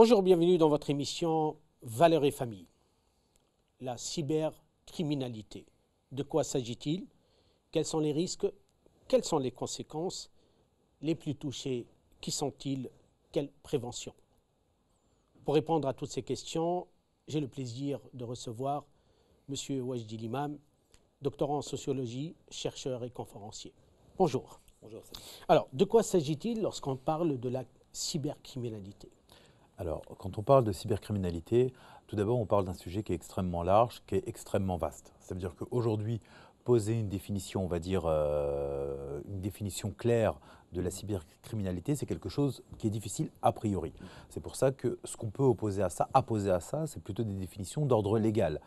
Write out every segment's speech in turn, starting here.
Bonjour, bienvenue dans votre émission Valeurs et famille. La cybercriminalité. De quoi s'agit-il? Quels sont les risques? Quelles sont les conséquences Les plus touchés, qui sont-ils? Quelle prévention? Pour répondre à toutes ces questions, j'ai le plaisir de recevoir M. Wajdi Limam, doctorant en sociologie, chercheur et conférencier. Bonjour. Bonjour. Alors, de quoi s'agit-il lorsqu'on parle de la cybercriminalité? Alors, quand on parle de cybercriminalité, tout d'abord, on parle d'un sujet qui est extrêmement large, qui est extrêmement vaste. Ça veut dire qu'aujourd'hui, poser une définition, on va dire, euh, une définition claire de la cybercriminalité, c'est quelque chose qui est difficile a priori. C'est pour ça que ce qu'on peut opposer à ça, apposer à ça, c'est plutôt des définitions d'ordre légal.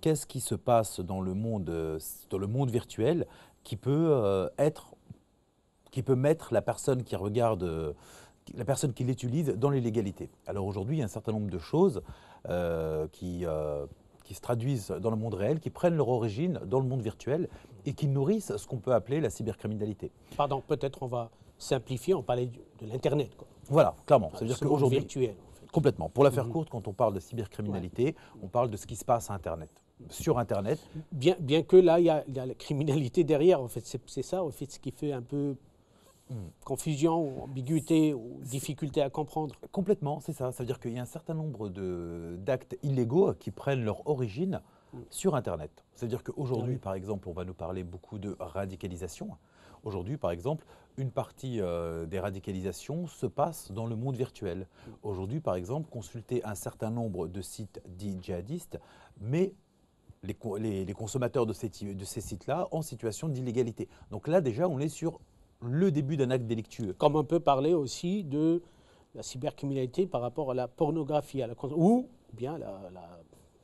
Qu'est-ce qui se passe dans le monde, euh, dans le monde virtuel qui peut euh, être qui peut mettre la personne qui regarde, la personne qui l'utilise dans l'illégalité. Alors aujourd'hui, il y a un certain nombre de choses euh, qui, euh, qui se traduisent dans le monde réel, qui prennent leur origine dans le monde virtuel et qui nourrissent ce qu'on peut appeler la cybercriminalité. Pardon, peut-être on va simplifier, on parlait de l'Internet. Voilà, clairement. Ça veut dire Ce monde qu'aujourd'hui, virtuel. complètement. Pour la faire Mhm. courte, quand on parle de cybercriminalité, on parle de ce qui se passe à Internet. Sur Internet, Bien, bien que là, il y, y a la criminalité derrière, en fait, c'est ça, en fait, ce qui fait un peu. Confusion, ou ambiguïté, ou difficulté à comprendre. Complètement, c'est ça. Ça veut dire qu'il y a un certain nombre d'actes illégaux qui prennent leur origine Mm. sur Internet. C'est-à-dire qu'aujourd'hui, Ah oui. par exemple, on va nous parler beaucoup de radicalisation. Aujourd'hui, par exemple, une partie euh, des radicalisations se passe dans le monde virtuel. Mm. Aujourd'hui, par exemple, consulter un certain nombre de sites dits djihadistes, mais les, co- les- les consommateurs de ces, ti- de ces sites-là en situation d'illégalité. Donc là, déjà, on est sur le début d'un acte délictueux. Comme on peut parler aussi de la cybercriminalité par rapport à la pornographie, à la, ou bien la, la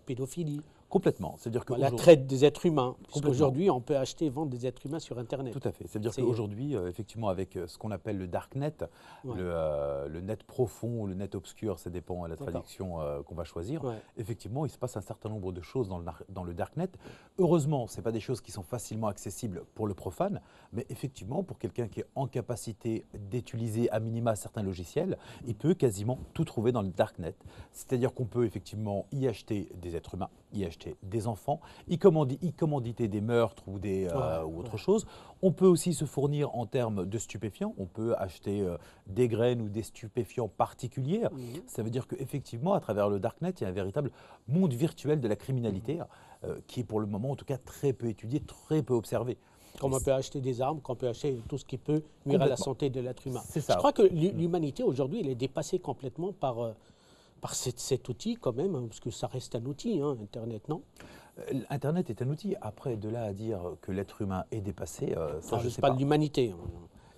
pédophilie, Complètement. C'est-à-dire que la aujourd'hui- traite des êtres humains. Qu'aujourd'hui, on peut acheter et vendre des êtres humains sur Internet. Tout à fait. C'est-à-dire C'est- qu'aujourd'hui, euh, effectivement, avec euh, ce qu'on appelle le darknet, Ouais. le, euh, le net profond ou le net obscur, ça dépend de la traduction qu'on va choisir. Ouais. Effectivement, il se passe un certain nombre de choses dans le, nar- dans le darknet. Heureusement, ce pas des choses qui sont facilement accessibles pour le profane, mais effectivement, pour quelqu'un qui est en capacité d'utiliser à minima certains logiciels, il peut quasiment tout trouver dans le darknet. C'est-à-dire qu'on peut effectivement y acheter des êtres humains, y acheter des enfants, y, commandi- y commanditer des meurtres ou, des, euh, Ouais, ou autre ouais. chose. On peut aussi se fournir en termes de stupéfiants. On peut acheter euh, des graines ou des stupéfiants particuliers. Ça veut dire qu'effectivement, à travers le Darknet, il y a un véritable monde virtuel de la criminalité Mhm. euh, qui est pour le moment, en tout cas, très peu étudié, très peu observé. Comme Et on peut acheter des armes, qu'on peut acheter tout ce qui peut nuire à la santé de l'être humain. Ça. Je crois que l'hu- l'humanité aujourd'hui, elle est dépassée complètement par, par cet, cet outil quand même, hein, parce que ça reste un outil, hein, Internet, non? Euh, Internet est un outil. Après, de là à dire que l'être humain est dépassé, euh, ça, Enfin, je je sais pas. de l'humanité. hein.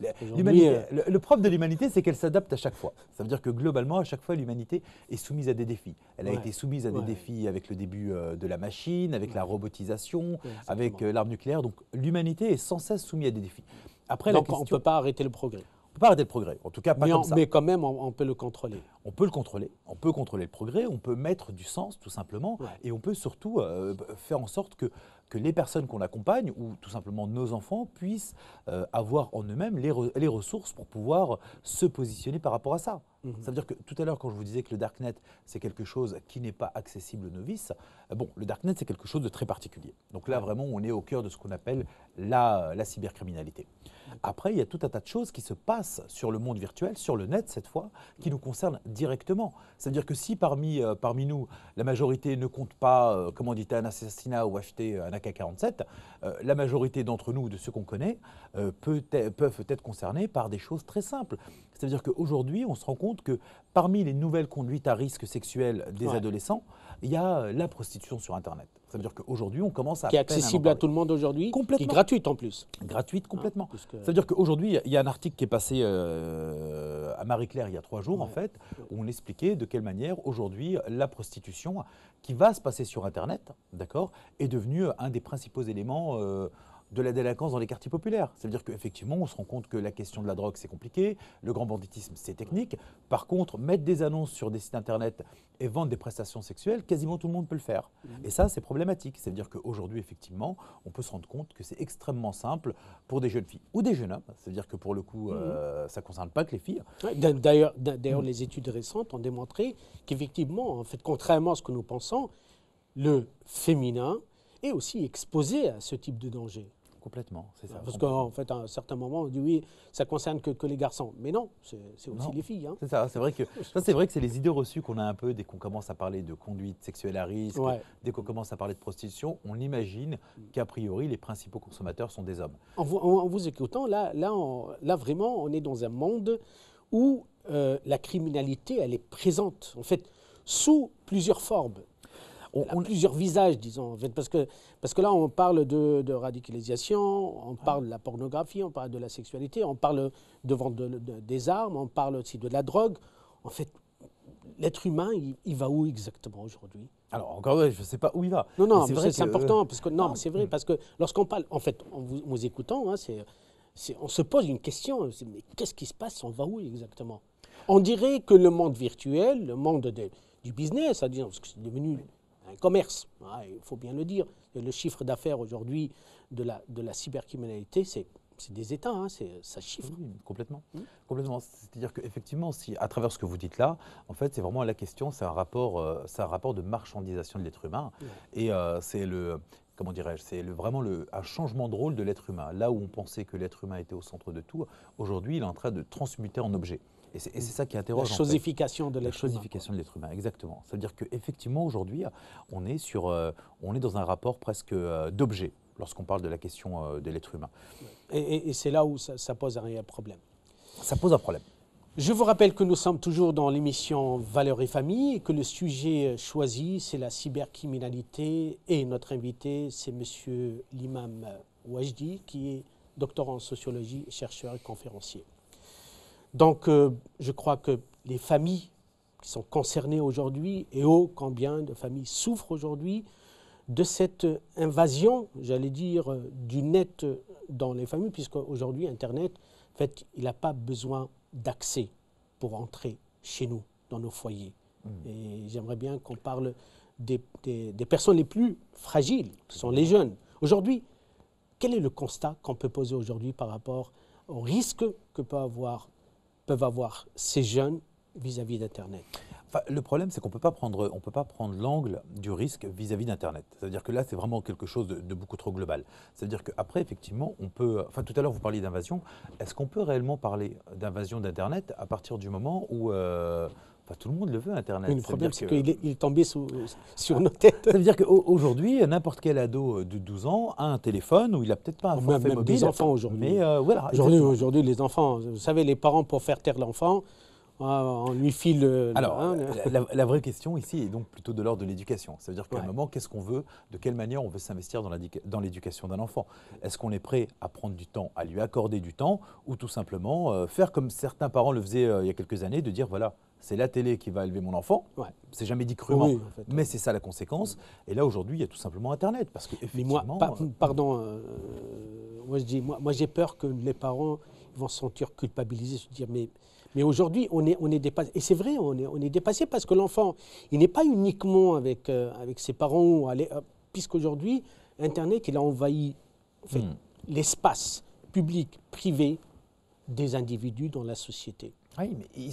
Euh, le, le propre de l'humanité, c'est qu'elle s'adapte à chaque fois. Ça veut dire que globalement, à chaque fois, l'humanité est soumise à des défis. Elle a été soumise à des Ouais. défis avec le début euh, de la machine, avec la robotisation, avec euh, l'arme nucléaire. Donc l'humanité est sans cesse soumise à des défis. Après, la Donc on ne peut pas arrêter le progrès. on peut pas arrêter le progrès. En tout cas, pas Mais, comme on- ça. mais quand même, on, on peut le contrôler. On peut le contrôler. On peut contrôler le progrès. On peut mettre du sens, tout simplement. Ouais. Et on peut surtout euh, faire en sorte que, que les personnes qu'on accompagne, ou tout simplement nos enfants, puissent euh, avoir en eux-mêmes les, re- les ressources pour pouvoir se positionner par rapport à ça. Mhm. Ça veut dire que tout à l'heure, quand je vous disais que le Darknet, c'est quelque chose qui n'est pas accessible aux novices, euh, bon, le Darknet, c'est quelque chose de très particulier. Donc là, vraiment, on est au cœur de ce qu'on appelle la, la cybercriminalité. Après, il y a tout un tas de choses qui se passent sur le monde virtuel, sur le net cette fois, qui nous concernent directement. C'est-à-dire que si parmi, euh, parmi nous, la majorité ne compte pas euh, commanditer un assassinat ou acheter un AK-47, euh, la majorité d'entre nous, de ceux qu'on connaît, euh, peut être- peuvent être concernés par des choses très simples. C'est-à-dire qu'aujourd'hui, on se rend compte que parmi les nouvelles conduites à risque sexuel des Ouais. adolescents, il y a la prostitution sur Internet. Ça veut dire qu'aujourd'hui, on commence à Qui est à accessible à tout le monde aujourd'hui, qui est Complètement. gratuite en plus. gratuite complètement. Hein, puisque- Ça veut dire qu'aujourd'hui, il y a un article qui est passé à Marie-Claire il y a trois jours, en fait, où on expliquait de quelle manière, aujourd'hui, la prostitution qui va se passer sur Internet, d'accord, est devenue un des principaux éléments euh, de la délinquance dans les quartiers populaires. C'est-à-dire qu'effectivement, on se rend compte que la question de la drogue, c'est compliqué, le grand banditisme, c'est technique. Par contre, mettre des annonces sur des sites internet et vendre des prestations sexuelles, quasiment tout le monde peut le faire. Mmh. Et ça, c'est problématique. C'est-à-dire qu'aujourd'hui, effectivement, on peut se rendre compte que c'est extrêmement simple pour des jeunes filles ou des jeunes hommes. C'est-à-dire que pour le coup, mmh. euh, ça ne concerne pas que les filles. D'ailleurs, d'ailleurs, les études récentes ont démontré qu'effectivement, en fait, contrairement à ce que nous pensons, le féminin est aussi exposé à ce type de danger. Complètement, c'est ça. Parce qu'en fait, à un certain moment, on dit oui, ça concerne que, que les garçons. Mais non, c'est aussi les filles. Hein. C'est ça, c'est vrai que ça, c'est vrai que c'est les idées reçues qu'on a un peu dès qu'on commence à parler de conduite sexuelle à risque, dès qu'on commence à parler de prostitution, on imagine qu'a priori les principaux consommateurs sont des hommes. En vous, en vous écoutant, là, là, là, vraiment, on est dans un monde où euh, la criminalité, elle est présente, en fait, sous plusieurs formes on, a plusieurs visages, disons, en fait, parce que, parce que là, on parle de, radicalisation, on parle de la pornographie, on parle de la sexualité, on parle de vente des armes, on parle aussi de la drogue. En fait, l'être humain, il, va où exactement aujourd'hui? Alors, encore je ne sais pas où il va. Non, non, c'est important, parce que, non, c'est vrai, parce que lorsqu'on parle, en fait, en vous, écoutant, hein, on se pose une question, mais qu'est-ce qui se passe? On va où exactement? On dirait que le monde virtuel, le monde du business, c'est-à-dire, parce que c'est devenu commerce, il faut bien le dire. le chiffre d'affaires aujourd'hui de la, de la cybercriminalité, c'est des États, hein, ça chiffre. complètement. Mmh. complètement. C'est-à-dire qu'effectivement, si, à travers ce que vous dites là, en fait, c'est vraiment la question, c'est un, rapport, euh, un rapport de marchandisation de l'être humain. Et euh, c'est le, comment dirais-je, c'est vraiment le, un changement de rôle de l'être humain. Là où on pensait que l'être humain était au centre de tout, aujourd'hui, il est en train de transmuter en objet. Et c'est ça qui interroge. La chosification de l'être humain. La chosification de l'être humain, exactement. Ça veut dire qu'effectivement, aujourd'hui, on, est sur, euh, on est dans un rapport presque euh, d'objet lorsqu'on parle de la question euh, de l'être humain. Et, c'est là où ça, pose un réel problème. Ça pose un problème. Je vous rappelle que nous sommes toujours dans l'émission Valeurs et Famille et que le sujet choisi, c'est la cybercriminalité. Et notre invité, c'est M. l'imam Wajdi, qui est doctorant en sociologie, chercheur et conférencier. Donc, euh, je crois que les familles qui sont concernées aujourd'hui, et ô combien de familles souffrent aujourd'hui de cette invasion, j'allais dire, du net dans les familles, puisque aujourd'hui, Internet, en fait, il n'a pas besoin d'accès pour entrer chez nous, dans nos foyers. Mmh. Et j'aimerais bien qu'on parle des, des, personnes les plus fragiles, qui sont les jeunes. Aujourd'hui, quel est le constat qu'on peut poser aujourd'hui par rapport au risque que peut avoir peuvent avoir ces jeunes vis-à-vis d'Internet le problème, c'est qu'on ne peut pas prendre, l'angle du risque vis-à-vis d'Internet. C'est-à-dire que là, c'est vraiment quelque chose de, beaucoup trop global. C'est-à-dire qu'après, effectivement, on peut. Enfin, tout à l'heure, vous parliez d'invasion. Est-ce qu'on peut réellement parler d'invasion d'Internet à partir du moment où euh, tout le monde le veut, Internet. le problème, c'est qu'il est, tombé sur nos têtes. Ça veut dire qu'aujourd'hui, n'importe quel ado de 12 ans a un téléphone où il n'a peut-être pas un forfait même mobile. des enfants aujourd'hui. Mais euh, voilà. Aujourd'hui, les enfants, vous savez, les parents, pour faire taire l'enfant, ah, on lui file. Alors, hein, la, vraie question ici est donc plutôt de l'ordre de l'éducation. Ça veut dire qu'à un moment, qu'est-ce qu'on veut, de quelle manière on veut s'investir dans l'éducation d'un enfant? Est-ce qu'on est prêt à prendre du temps, à lui accorder du temps, ou tout simplement euh, faire comme certains parents le faisaient euh, il y a quelques années, de dire voilà, c'est la télé qui va élever mon enfant. Ouais. C'est jamais dit crûment, mais c'est ça la conséquence. Et là, aujourd'hui, il y a tout simplement Internet. Parce que, moi, euh, pardon, moi, je dis, moi, moi j'ai peur que les parents vont se sentir culpabilisés, se dire mais mais aujourd'hui, on est, on est dépassé. Et c'est vrai, on est, on est dépassé parce que l'enfant, il n'est pas uniquement avec, euh, avec ses parents, euh, puisqu'aujourd'hui, Internet, il a envahi hmm. l'espace public, privé des individus dans la société. Oui, mais il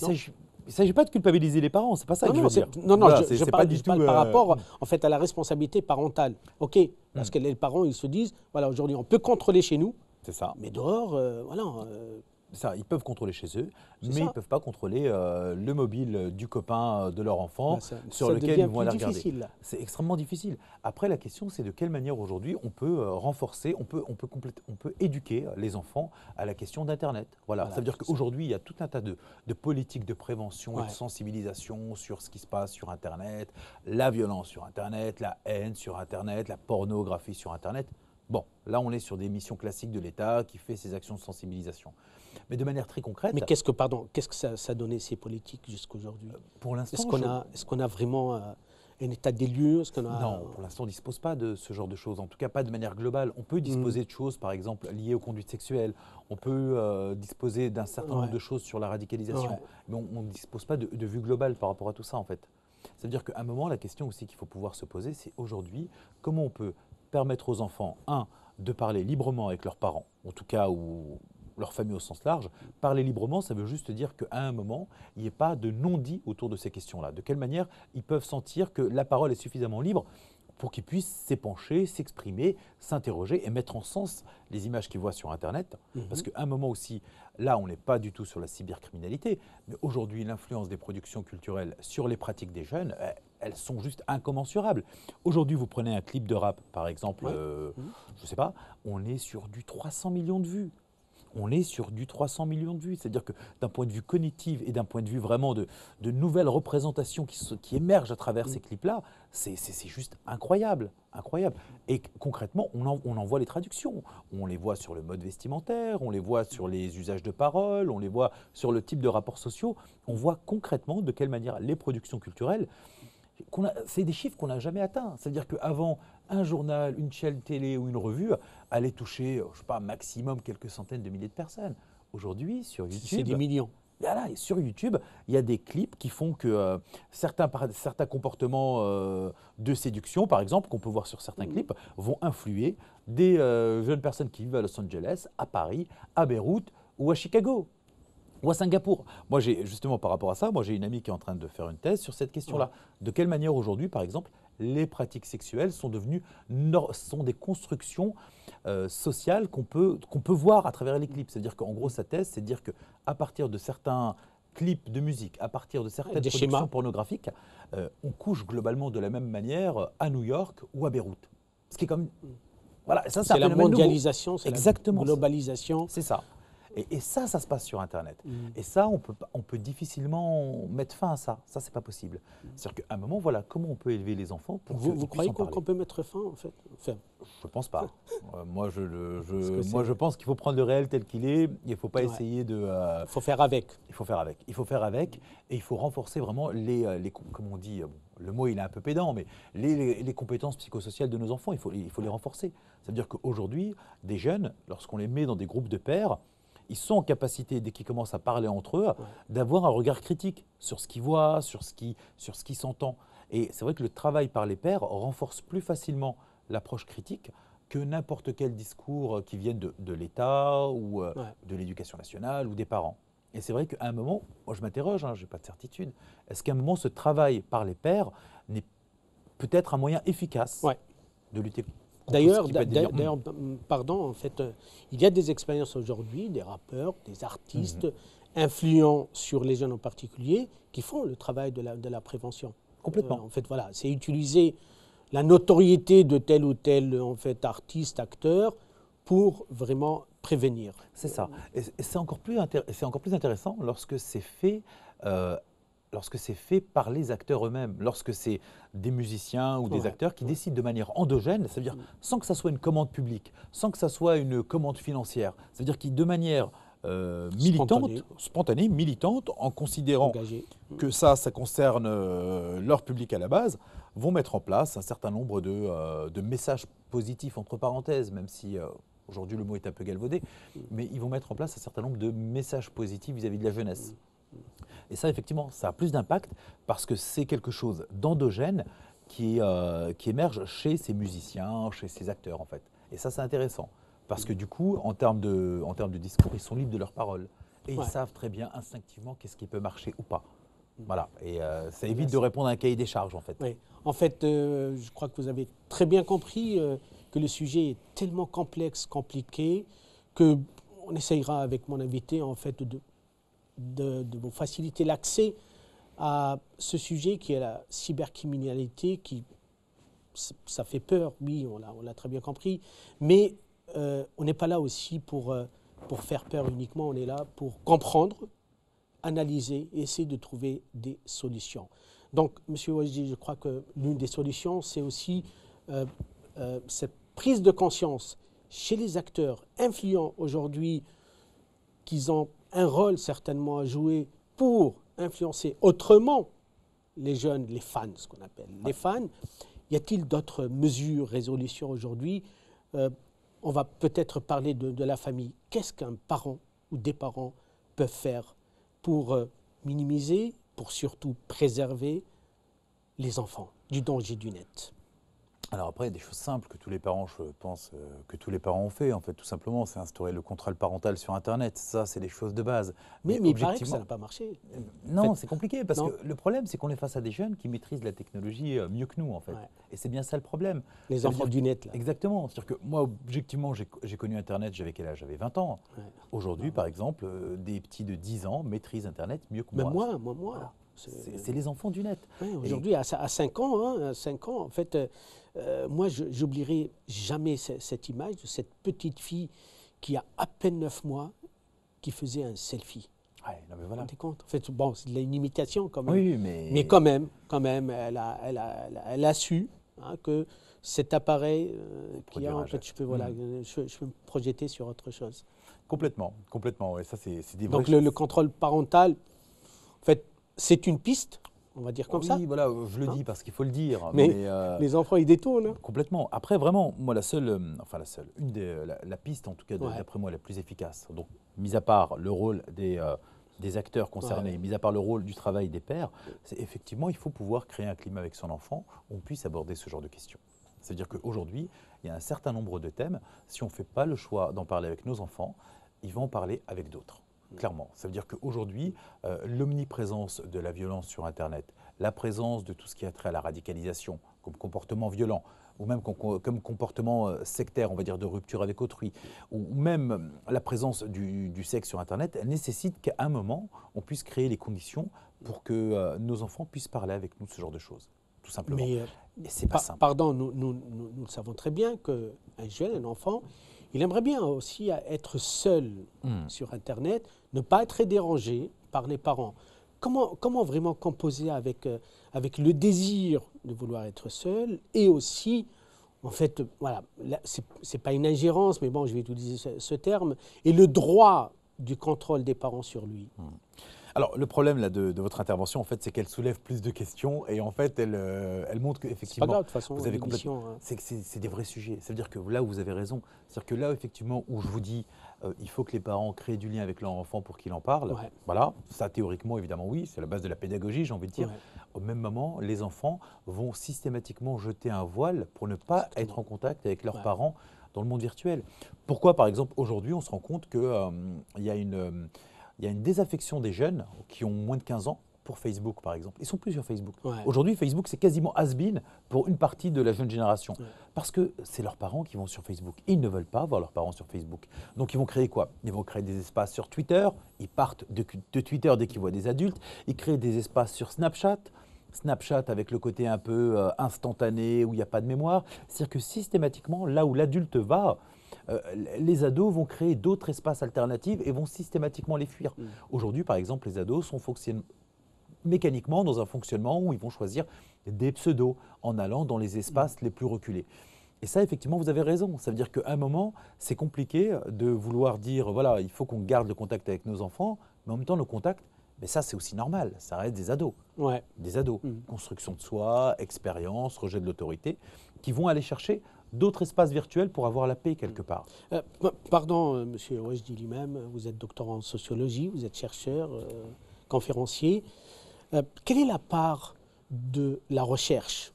ne s'agit pas de culpabiliser les parents, c'est pas ça que je veux dire. Non, non, je, parle, pas du tout, par euh, rapport en fait, à la responsabilité parentale. OK, parce hmm. que les parents, ils se disent, voilà, aujourd'hui, on peut contrôler chez nous, c'est ça. mais dehors, voilà ça, ils peuvent contrôler chez eux, mais ils ne peuvent pas contrôler euh, le mobile du copain euh, de leur enfant bah, sur lequel ils vont aller regarder. C'est extrêmement difficile. Après, la question, c'est de quelle manière aujourd'hui on peut euh, renforcer, on peut, on, peut on peut éduquer les enfants à la question d'Internet. Voilà. ça veut dire qu'aujourd'hui, il y a tout un tas de, de politiques de prévention et de sensibilisation sur ce qui se passe sur Internet, la violence sur Internet, la haine sur Internet, la pornographie sur Internet. Bon, là, on est sur des missions classiques de l'État qui fait ses actions de sensibilisation mais de manière très concrète. Mais qu'est-ce que, pardon, qu'est-ce que ça, a donné ces politiques jusqu'aujourd'hui Pour l'instant, est-ce qu'on a, est-ce qu'on a vraiment, euh, un état des lieux? Ce Non, pour l'instant, on ne dispose pas de ce genre de choses. En tout cas, pas de manière globale. On peut disposer mm. de choses, par exemple, liées aux conduites sexuelles. On peut euh, disposer d'un certain nombre de choses sur la radicalisation. Mais on ne dispose pas de, de, vue globale par rapport à tout ça, en fait. C'est-à-dire qu'à un moment, la question aussi qu'il faut pouvoir se poser, c'est aujourd'hui, comment on peut permettre aux enfants, un, de parler librement avec leurs parents, en tout cas, ou leur famille au sens large. Parler librement, ça veut juste dire qu'à un moment, il n'y ait pas de non-dit autour de ces questions-là. De quelle manière ils peuvent sentir que la parole est suffisamment libre pour qu'ils puissent s'épancher, s'exprimer, s'interroger et mettre en sens les images qu'ils voient sur Internet? Mhm. Parce qu'à un moment aussi, là, on n'est pas du tout sur la cybercriminalité, mais aujourd'hui, l'influence des productions culturelles sur les pratiques des jeunes, eh, elles sont juste incommensurables. Aujourd'hui, vous prenez un clip de rap, par exemple, euh, mhm. je ne sais pas, on est sur du 300 millions de vues on est sur du 300 millions de vues. C'est-à-dire que d'un point de vue cognitif et d'un point de vue vraiment de, nouvelles représentations qui, émergent à travers mm. ces clips-là, c'est juste incroyable. incroyable. Et concrètement, on en, voit les traductions. On les voit sur le mode vestimentaire, on les voit sur les usages de parole, on les voit sur le type de rapports sociaux. On voit concrètement de quelle manière les productions culturelles c'est des chiffres qu'on n'a jamais atteints. C'est-à-dire qu'avant, un journal, une chaîne télé ou une revue allait toucher, je sais pas, maximum quelques centaines de milliers de personnes. Aujourd'hui, sur YouTube. C'est des millions. Voilà, et sur YouTube, il y a des clips qui font que euh, certains, certains comportements euh, de séduction, par exemple, qu'on peut voir sur certains mmh. clips, vont influer des euh, jeunes personnes qui vivent à Los Angeles, à Paris, à Beyrouth ou à Chicago ou à Singapour. Moi, j'ai justement par rapport à ça, moi j'ai une amie qui est en train de faire une thèse sur cette question-là. De quelle manière aujourd'hui, par exemple, les pratiques sexuelles sont devenues sont des constructions euh, sociales qu'on peut qu'on peut voir à travers les clips. C'est-à-dire qu'en gros, sa thèse, c'est de dire que à partir de certains clips de musique, à partir de certaines des productions pornographiques, euh, on couche globalement de la même manière à New York ou à Beyrouth. Ce qui est comme voilà, ça c'est la mondialisation, c'est la globalisation. C'est ça. Et, ça, ça se passe sur Internet. Mm. Et ça, on peut, on peut difficilement mettre fin à ça. Ça, c'est pas possible. Mm. C'est-à-dire qu'à un moment, voilà, comment on peut élever les enfants pour Vous, vous croyez qu'on peut mettre fin, en fait? Enfin, Je pense pas. Euh, moi, je, je moi, je pense qu'il faut prendre le réel tel qu'il est. Il ne faut pas essayer de. Euh, il faut faire avec. Il faut faire avec. Il faut faire avec. Et il faut renforcer vraiment les, euh, les comme on dit, le mot il est un peu pédant, mais les, les, compétences psychosociales de nos enfants, il faut, il faut les renforcer. Ça veut dire qu'aujourd'hui, des jeunes, lorsqu'on les met dans des groupes de pairs, ils sont en capacité, dès qu'ils commencent à parler entre eux, d'avoir un regard critique sur ce qu'ils voient, sur ce qui, sur ce qui s'entend. Et c'est vrai que le travail par les pairs renforce plus facilement l'approche critique que n'importe quel discours qui vienne de, l'État ou euh, de l'éducation nationale ou des parents. Et c'est vrai qu'à un moment, moi je m'interroge, hein, je n'ai pas de certitude, est-ce qu'à un moment ce travail par les pairs n'est peut-être un moyen efficace de lutter D'ailleurs, pardon, en fait, euh, il y a des expériences aujourd'hui, des rappeurs, des artistes mhm. influents sur les jeunes en particulier, qui font le travail de la, de la prévention. Complètement. Euh, en fait, voilà, c'est utiliser la notoriété de tel ou tel en fait, artiste, acteur, pour vraiment prévenir. C'est ça. Et c'est encore, plus encore plus intéressant lorsque c'est fait euh, lorsque c'est fait par les acteurs eux-mêmes, lorsque c'est des musiciens ou des acteurs qui décident de manière endogène, c'est-à-dire mm. sans que ça soit une commande publique, sans que ça soit une commande financière, c'est-à-dire qu'ils de manière euh, militante, spontanée. militante, en considérant que ça, ça concerne euh, leur public à la base, vont mettre en place un certain nombre de, euh, messages positifs, entre parenthèses, même si aujourd'hui le mot est un peu galvaudé, mm. mais ils vont mettre en place un certain nombre de messages positifs vis-à-vis de la jeunesse. Mm. Et ça, effectivement, ça a plus d'impact parce que c'est quelque chose d'endogène qui, euh, qui émerge chez ces musiciens, chez ces acteurs, en fait. Et ça, c'est intéressant. Parce que du coup, en termes, de, en termes de discours, ils sont libres de leurs paroles. Et ils savent très bien instinctivement qu'est-ce qui peut marcher ou pas. Voilà. Et euh, ça évite de répondre à un cahier des charges, en fait. Oui. En fait, euh, je crois que vous avez très bien compris que le sujet est tellement complexe, compliqué, que on essayera avec mon invité, en fait, de de, vous faciliter l'accès à ce sujet qui est la cybercriminalité, qui ça fait peur, oui, on l'a très bien compris, mais euh, on n'est pas là aussi pour, euh, pour faire peur uniquement, on est là pour comprendre, analyser et essayer de trouver des solutions. Donc, Monsieur Wajdi, je crois que l'une des solutions, c'est aussi euh, cette prise de conscience chez les acteurs influents aujourd'hui qu'ils ont un rôle certainement à jouer pour influencer autrement les jeunes, les fans, ce qu'on appelle. Les fans, y a-t-il d'autres mesures, résolutions aujourd'hui? Euh, On va peut-être parler de, la famille. Qu'est-ce qu'un parent ou des parents peuvent faire pour euh, minimiser, pour surtout préserver les enfants du danger du net? Alors après, il y a des choses simples que tous les parents, je pense, euh, que tous les parents ont fait, en fait, tout simplement, c'est instaurer le contrôle parental sur Internet. Ça, c'est des choses de base. Mais, mais, il paraît que ça n'a pas marché. Euh, non, c'est compliqué, parce que le problème, c'est qu'on est face à des jeunes qui maîtrisent la technologie euh, mieux que nous, en fait. Et c'est bien ça le problème. Les enfants du net, là. Exactement. C'est-à-dire que moi, objectivement, j'ai connu Internet, j'avais quel âge? J'avais 20 ans. Aujourd'hui, par exemple, des petits de 10 ans maîtrisent Internet mieux que moi. Mais moi, moi, moi. C'est les enfants du net. Aujourd'hui, à, 5 ans, hein, à 5 ans, en fait, euh, moi, j'oublierai jamais cette image de cette petite fille qui a à peine 9 mois, qui faisait un selfie. Ouais, non mais voilà. Vous compte? En fait, Bon, c'est une imitation quand même. Oui, mais... mais quand même, quand même, elle a, elle a, elle a, su hein, que cet appareil euh, qui a, en fait, je peux, voilà, mm. je, je, peux me projeter sur autre chose. Complètement, complètement. Et ça, c'est des Donc le, le, contrôle parental, en fait, c'est une piste, on va dire comme ça. Oui, voilà, je le hein dis parce qu'il faut le dire. Mais, euh, les enfants, ils détournent. Hein. Complètement. Après, vraiment, moi, la seule, euh, enfin la seule, une des, euh, la, piste, en tout cas, d'après moi, la plus efficace. Donc, mis à part le rôle des, des acteurs concernés, mis à part le rôle du travail des pères, c'est effectivement, il faut pouvoir créer un climat avec son enfant où on puisse aborder ce genre de questions. C'est-à-dire qu'aujourd'hui, il y a un certain nombre de thèmes. Si on ne fait pas le choix d'en parler avec nos enfants, ils vont en parler avec d'autres clairement. Ça veut dire qu'aujourd'hui, euh, l'omniprésence de la violence sur Internet, la présence de tout ce qui a trait à la radicalisation comme comportement violent, ou même comme, comportement euh, sectaire, on va dire, de rupture avec autrui, ou même euh, la présence du, sexe sur Internet, elle nécessite qu'à un moment, on puisse créer les conditions pour que nos enfants puissent parler avec nous de ce genre de choses, tout simplement. Mais c'est pas simple. Pardon, nous, nous, nous, savons très bien qu'un jeune, un enfant, il aimerait bien aussi être seul hmm. sur Internet, ne pas être dérangé par les parents. Comment, vraiment composer avec, euh, avec le désir de vouloir être seul et aussi, en fait, voilà, ce n'est pas une ingérence, mais bon, je vais utiliser ce, ce, terme, et le droit du contrôle des parents sur lui. Hmm. Alors, le problème là, de, votre intervention, en fait, c'est qu'elle soulève plus de questions et en fait, elle, euh, elle montre qu'effectivement. Pas grave, de toute façon, vous avez complètement. Hein. C'est des vrais sujets. Ça veut dire que là où vous avez raison, c'est-à-dire que là, effectivement, où je vous dis, euh, il faut que les parents créent du lien avec leur enfant pour qu'il en parle. Voilà, ça théoriquement, évidemment, oui, c'est la base de la pédagogie, j'ai envie de dire. Au même moment, les enfants vont systématiquement jeter un voile pour ne pas être en contact avec leurs parents dans le monde virtuel. Pourquoi, par exemple, aujourd'hui, on se rend compte qu'il euh, y a une il y a une désaffection des jeunes qui ont moins de 15 ans pour Facebook, par exemple. Ils sont plus sur Facebook. Aujourd'hui, Facebook, c'est quasiment has-been pour une partie de la jeune génération. Parce que c'est leurs parents qui vont sur Facebook. Ils ne veulent pas voir leurs parents sur Facebook. Donc, ils vont créer quoi? Ils vont créer des espaces sur Twitter. Ils partent de, Twitter dès qu'ils voient des adultes. Ils créent des espaces sur Snapchat. Snapchat avec le côté un peu euh, instantané où il n'y a pas de mémoire. C'est-à-dire que systématiquement, là où l'adulte va, euh, les ados vont créer d'autres espaces alternatifs et vont systématiquement les fuir. Mm. Aujourd'hui, par exemple, les ados sont mécaniquement dans un fonctionnement où ils vont choisir des pseudos en allant dans les espaces mm. les plus reculés. Et ça, effectivement, vous avez raison. Ça veut dire qu'à un moment, c'est compliqué de vouloir dire, voilà, il faut qu'on garde le contact avec nos enfants, mais en même temps, le contact, mais ça, c'est aussi normal. Ça reste des ados. Ouais. Des ados. Mm. Construction de soi, expérience, rejet de l'autorité, qui vont aller chercher d'autres espaces virtuels pour avoir la paix quelque part. Euh, pardon, euh, Monsieur lui-même, vous êtes doctorant en sociologie, vous êtes chercheur, euh, conférencier. quelle est la part de la recherche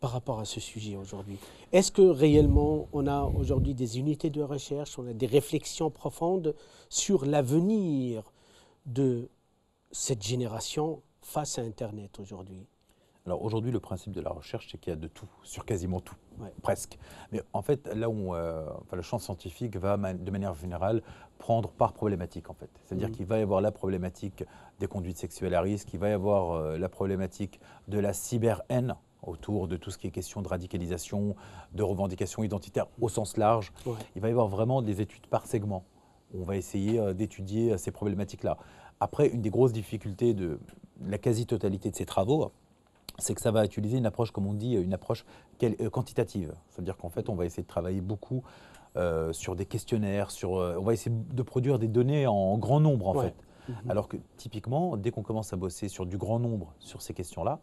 par rapport à ce sujet aujourd'hui? Est-ce que réellement on a aujourd'hui des unités de recherche, on a des réflexions profondes sur l'avenir de cette génération face à Internet aujourd'hui? Alors aujourd'hui, le principe de la recherche, c'est qu'il y a de tout, sur quasiment tout, presque. Mais en fait, là où euh, le champ scientifique va de manière générale prendre par problématique, en fait. C'est-à-dire mmh. qu'il va y avoir la problématique des conduites sexuelles à risque, il va y avoir euh, la problématique de la cyber-haine autour de tout ce qui est question de radicalisation, de revendication identitaire au sens large. Il va y avoir vraiment des études par segment. On va essayer euh, d'étudier ces problématiques-là. Après, une des grosses difficultés de la quasi-totalité de ces travaux, c'est que ça va utiliser une approche, comme on dit, une approche euh, quantitative. C'est-à-dire qu'en fait, on va essayer de travailler beaucoup euh, sur des questionnaires, sur, euh, on va essayer de produire des données en grand nombre, en fait. Mhm. Alors que typiquement, dès qu'on commence à bosser sur du grand nombre sur ces questions-là,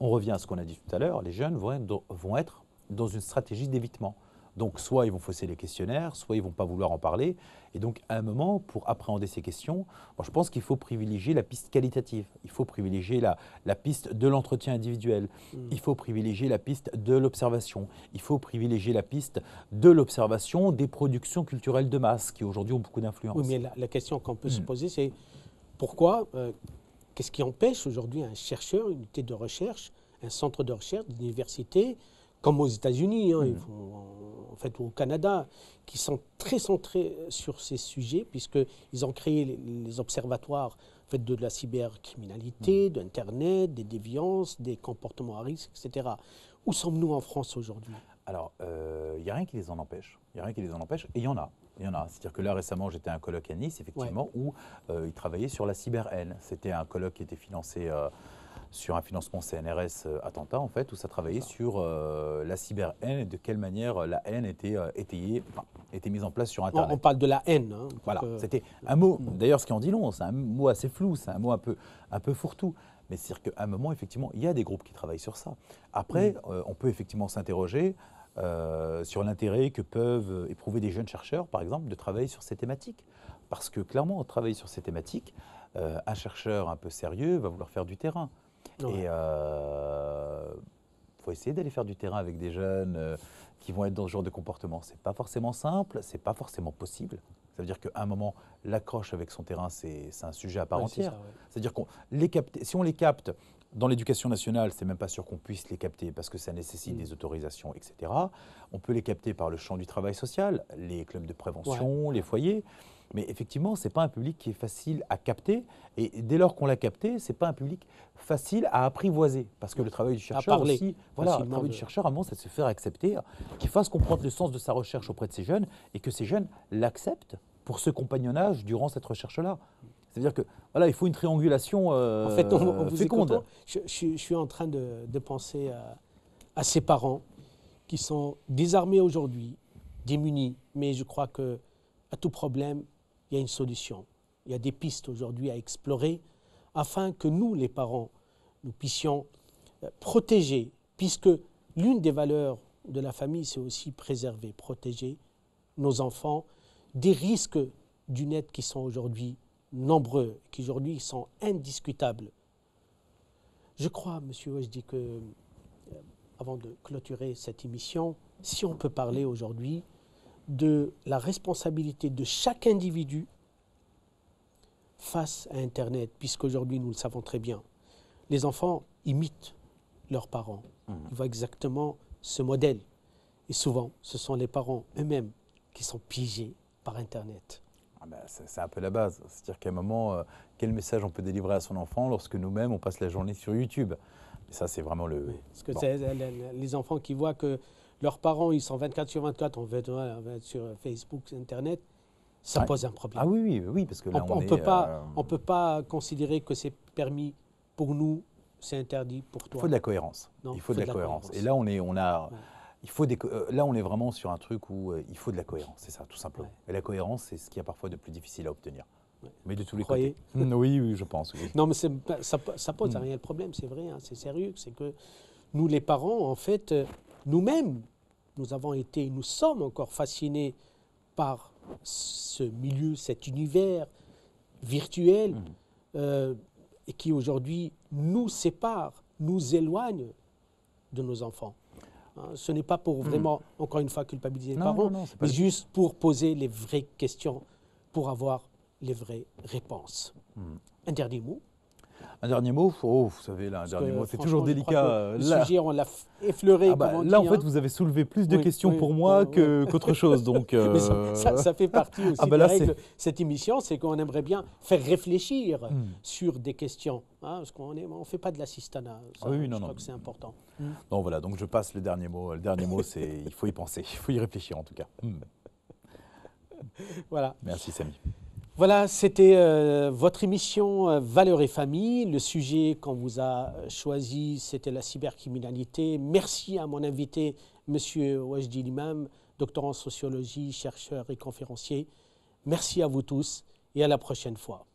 on revient à ce qu'on a dit tout à l'heure, les jeunes vont être dans une stratégie d'évitement. Donc, soit ils vont fausser les questionnaires, soit ils ne vont pas vouloir en parler. Et donc, à un moment, pour appréhender ces questions, je pense qu'il faut privilégier la piste qualitative. Il faut privilégier la, la piste de l'entretien individuel. Mm. Il faut privilégier la piste de l'observation. Il faut privilégier la piste de l'observation des productions culturelles de masse qui aujourd'hui ont beaucoup d'influence. Oui, mais la, question qu'on peut se mm. poser, c'est pourquoi, euh, qu'est-ce qui empêche aujourd'hui un chercheur, une unité de recherche, un centre de recherche d'université, comme aux États-Unis, hein, mm. en fait, ou au Canada, qui sont très centrés sur ces sujets, puisqu'ils ont créé les, observatoires en fait, de la cybercriminalité, mm. d'Internet, des déviances, des comportements à risque, etc. Où sommes-nous en France aujourd'hui? Alors, il euh, n'y a rien qui les en empêche. Il n'y a rien qui les en empêche, et il y en a. Il y en a. C'est-à-dire que là, récemment, j'étais à un colloque à Nice, effectivement, où euh, ils travaillaient sur la cyber-haine. C'était un colloque qui était financé euh, sur un financement CNRS euh, attentat, en fait, où ça travaillait sur euh, la cyber-haine et de quelle manière la haine était euh, étayée, était mise en place sur Internet. On, parle de la haine. Hein, voilà, c'était un mot, d'ailleurs, ce qui en dit long, c'est un mot assez flou, c'est un mot un peu, un peu fourre-tout. Mais c'est-à-dire qu'à un moment, effectivement, il y a des groupes qui travaillent sur ça. Après, on peut effectivement s'interroger sur l'intérêt que peuvent éprouver des jeunes chercheurs, par exemple, de travailler sur ces thématiques. Parce que clairement, travailler sur ces thématiques, un chercheur un peu sérieux va vouloir faire du terrain. Et il euh, faut essayer d'aller faire du terrain avec des jeunes euh, qui vont être dans ce genre de comportement. C'est pas forcément simple, c'est pas forcément possible. Ça veut dire qu'à un moment, l'accroche avec son terrain, c'est un sujet à part entière. C'est-à-dire qu'on les capte, si on les capte dans l'éducation nationale, c'est même pas sûr qu'on puisse les capter parce que ça nécessite mm. des autorisations, etc. On peut les capter par le champ du travail social, les clubs de prévention, les foyers. Mais effectivement, ce n'est pas un public qui est facile à capter. Et dès lors qu'on l'a capté, ce n'est pas un public facile à apprivoiser. Parce que le travail du chercheur aussi, voilà, le travail du chercheur, à c'est de se faire accepter, qu'il fasse comprendre le sens de sa recherche auprès de ces jeunes et que ces jeunes l'acceptent pour ce compagnonnage durant cette recherche-là. C'est-à-dire que voilà, il faut une triangulation euh, en fait, on, féconde. Je, je, suis en train de, de penser à, à, ces parents qui sont désarmés aujourd'hui, démunis, mais je crois que à tout problème, il y a une solution. Il y a des pistes aujourd'hui à explorer afin que nous, les parents, nous puissions euh, protéger, puisque l'une des valeurs de la famille, c'est aussi préserver, protéger nos enfants des risques du net qui sont aujourd'hui nombreux, qui aujourd'hui sont indiscutables. Je crois, monsieur, dis que, euh, avant de clôturer cette émission, si on peut parler aujourd'hui de la responsabilité de chaque individu face à Internet, puisqu'aujourd'hui, nous le savons très bien, les enfants imitent leurs parents. Mmh. Ils voient exactement ce modèle. Et souvent, ce sont les parents eux-mêmes qui sont piégés par Internet. Ah ben, c'est un peu la base. C'est-à-dire qu'à un moment, euh, quel message on peut délivrer à son enfant lorsque nous-mêmes, on passe la journée sur YouTube? Et ça, c'est vraiment le... Parce que c'est les enfants qui voient que leurs parents, ils sont 24 sur 24, on va être sur Facebook, Internet, ça pose un problème. Ah oui, oui, oui, parce que là, on, ne peut pas, euh, on peut pas considérer que c'est permis pour nous, c'est interdit pour toi. Il faut de la cohérence. il faut, de, la, cohérence. Et là, on est, on a, il faut des, euh, là, on est vraiment sur un truc où euh, il faut de la cohérence, c'est ça, tout simplement. Et la cohérence, c'est ce qui est parfois de plus difficile à obtenir. Mais de tous les côtés. oui, oui, je pense. Non, mais ça, ça pose un réel problème, c'est vrai, hein, c'est sérieux. C'est que nous, les parents, en fait, nous-mêmes, nous avons été, nous sommes encore fascinés par ce milieu, cet univers virtuel mhm. euh, et qui aujourd'hui nous sépare, nous éloigne de nos enfants. Hein, ce n'est pas pour mhm. vraiment, encore une fois, culpabiliser les parents, mais juste pour poser les vraies questions, pour avoir les vraies réponses. Mhm. Un dernier mot un dernier mot, oh, vous savez, là, un dernier mot, c'est toujours délicat. Le sujet, on l'a effleuré. Ah bah, là, en fait, hein. vous avez soulevé plus de questions pour moi qu'autre chose. Donc, euh, ça, fait partie aussi ah bah de cette émission, c'est qu'on aimerait bien faire réfléchir hmm. sur des questions. Hein, parce qu'on ne on fait pas de l'assistanat. Ah oui, je non, crois que c'est important. Hmm. Non, voilà, donc je passe le dernier mot. Le dernier mot, c'est il faut y penser, il faut y réfléchir en tout cas. Hmm. Voilà. Merci, Samy. Voilà, c'était euh, votre émission euh, Valeurs et famille. Le sujet qu'on vous a choisi, c'était la cybercriminalité. Merci à mon invité, Monsieur Wajdi Limam, doctorant en sociologie, chercheur et conférencier. Merci à vous tous et à la prochaine fois.